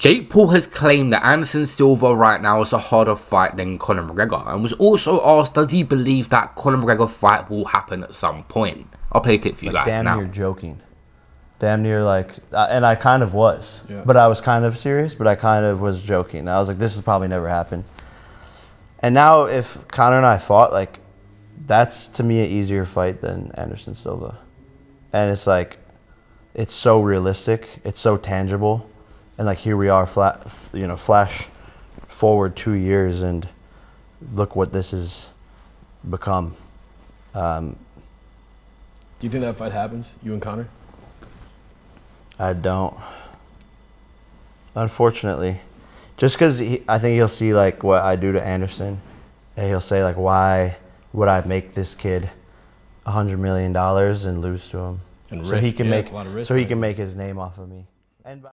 Jake Paul has claimed that Anderson Silva right now is a harder fight than Conor McGregor and was also asked does he believe that Conor McGregor fight will happen at some point. I'll play a clip for you like, guys damn now. near joking. Damn near like, uh, and I kind of was, Yeah. but I was kind of serious, but I kind of was joking. I was like, this has probably never happened. And now, if Conor and I fought, like, that's to me an easier fight than Anderson Silva, and it's like, it's so realistic, it's so tangible, and like here we are, flat, you know, flash forward two years, and look what this has become. Um, Do you think that fight happens? You and Conor? I don't. Unfortunately, just because I think he'll see like what I do to Anderson, and he'll say like, "Why would I make this kid a hundred million dollars and lose to him?" And so he risk, can yeah, make a lot of risk so he can make his name off of me. And